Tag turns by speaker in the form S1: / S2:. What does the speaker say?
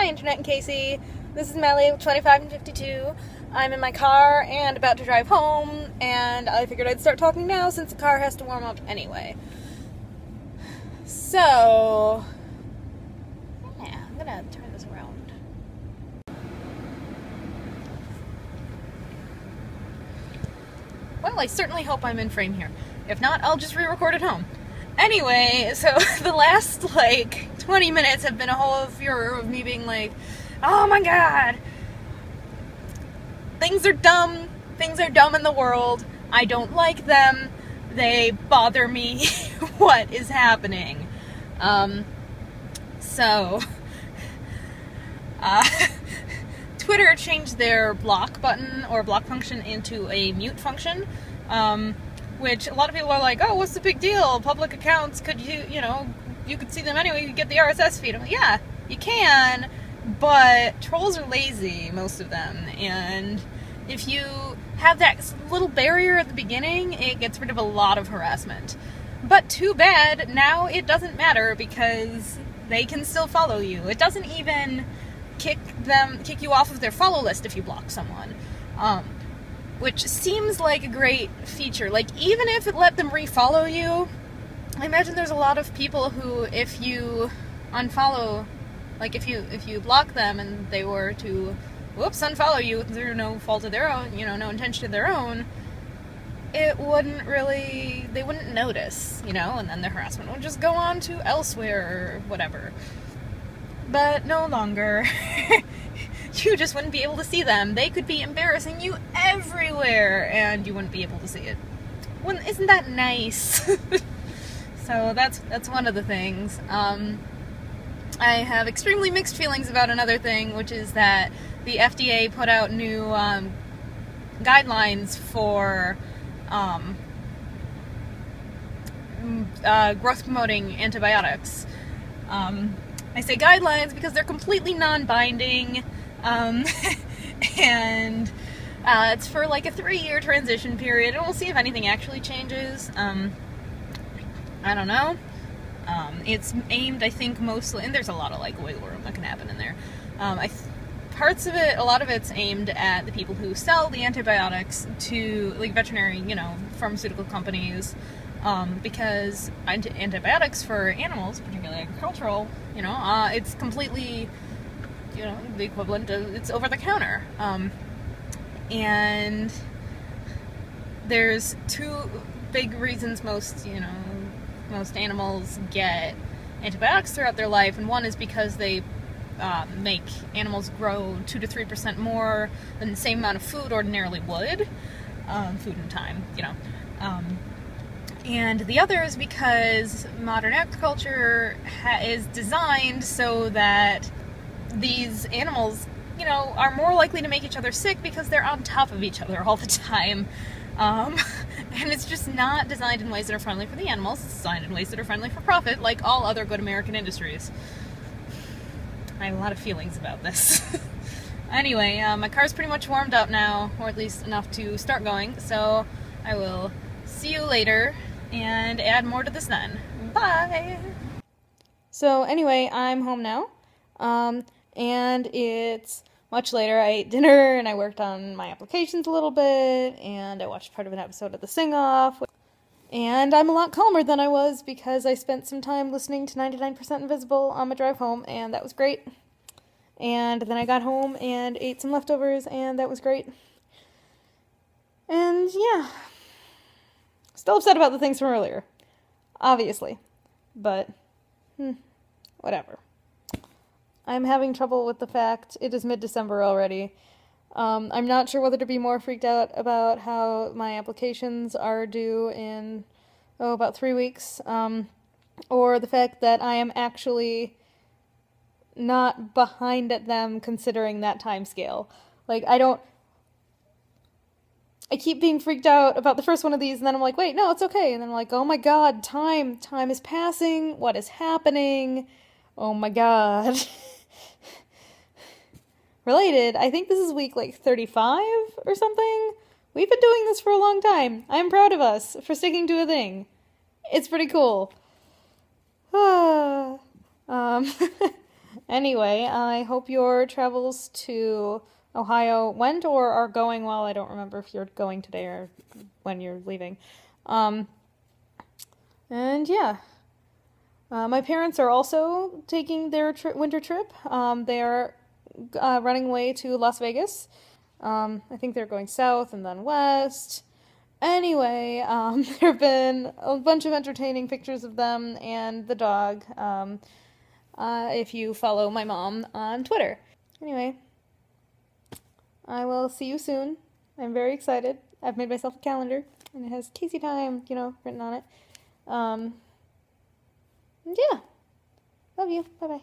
S1: Hi, Internet and Casey. This is Melly, 25 and 52. I'm in my car and about to drive home, and I figured I'd start talking now since the car has to warm up anyway. So, yeah, I'm gonna turn this around. Well, I certainly hope I'm in frame here. If not, I'll just re record at home. Anyway, so the last like 20 minutes have been a whole furor of me being like, oh my god, things are dumb, things are dumb in the world, I don't like them, they bother me, what is happening? Um, so, uh, Twitter changed their block button or block function into a mute function. Um, which a lot of people are like, oh, what's the big deal? Public accounts, could you, you know, you could see them anyway, you get the RSS feed. I'm like, yeah, you can, but trolls are lazy, most of them, and if you have that little barrier at the beginning, it gets rid of a lot of harassment. But too bad, now it doesn't matter because they can still follow you. It doesn't even kick them kick you off of their follow list if you block someone. Um, which seems like a great feature. Like, even if it let them refollow you, I imagine there's a lot of people who, if you unfollow, like if you if you block them and they were to, whoops, unfollow you through no fault of their own, you know, no intention of their own, it wouldn't really, they wouldn't notice, you know, and then the harassment would just go on to elsewhere or whatever. But no longer. you just wouldn't be able to see them. They could be embarrassing you everywhere, and you wouldn't be able to see it. Wouldn't, isn't that nice? so that's that's one of the things. Um, I have extremely mixed feelings about another thing, which is that the FDA put out new um, guidelines for um, uh, growth promoting antibiotics. Um, I say guidelines because they're completely non binding. Um, and uh, it's for like a three year transition period, and we'll see if anything actually changes. Um, I don't know. Um, it's aimed, I think, mostly, and there's a lot of like wiggle room that can happen in there. Um, I th- parts of it, a lot of it's aimed at the people who sell the antibiotics to like veterinary, you know, pharmaceutical companies. Um, because antibiotics for animals, particularly agricultural, you know, uh, it's completely you know, the equivalent of it's over the counter. Um, and there's two big reasons most, you know, most animals get antibiotics throughout their life, and one is because they uh, make animals grow two to three percent more than the same amount of food ordinarily would, um, food and time, you know. Um, and the other is because modern agriculture ha- is designed so that these animals, you know, are more likely to make each other sick because they're on top of each other all the time. Um, and it's just not designed in ways that are friendly for the animals. It's designed in ways that are friendly for profit, like all other good American industries. I have a lot of feelings about this. anyway, uh, my car's pretty much warmed up now, or at least enough to start going, so I will see you later and add more to this then. Bye! So, anyway, I'm home now. Um, and it's much later. I ate dinner and I worked on my applications a little bit, and I watched part of an episode of The Sing Off. And I'm a lot calmer than I was because I spent some time listening to 99% Invisible on my drive home, and that was great. And then I got home and ate some leftovers, and that was great. And yeah, still upset about the things from earlier, obviously. But, hmm, whatever. I'm having trouble with the fact it is mid December already. Um, I'm not sure whether to be more freaked out about how my applications are due in, oh, about three weeks, um, or the fact that I am actually not behind at them considering that time scale. Like, I don't. I keep being freaked out about the first one of these, and then I'm like, wait, no, it's okay. And then I'm like, oh my god, time, time is passing. What is happening? Oh my god. related, I think this is week like 35 or something. We've been doing this for a long time. I'm proud of us for sticking to a thing. It's pretty cool. um, Anyway, I hope your travels to Ohio went or are going well. I don't remember if you're going today or when you're leaving. Um, and yeah. Uh, my parents are also taking their tri- winter trip. Um, they are uh, running away to Las Vegas. Um, I think they're going south and then west. Anyway, um, there have been a bunch of entertaining pictures of them and the dog. Um, uh, if you follow my mom on Twitter. Anyway, I will see you soon. I'm very excited. I've made myself a calendar and it has Casey time, you know, written on it. Um, yeah. Love you. Bye bye.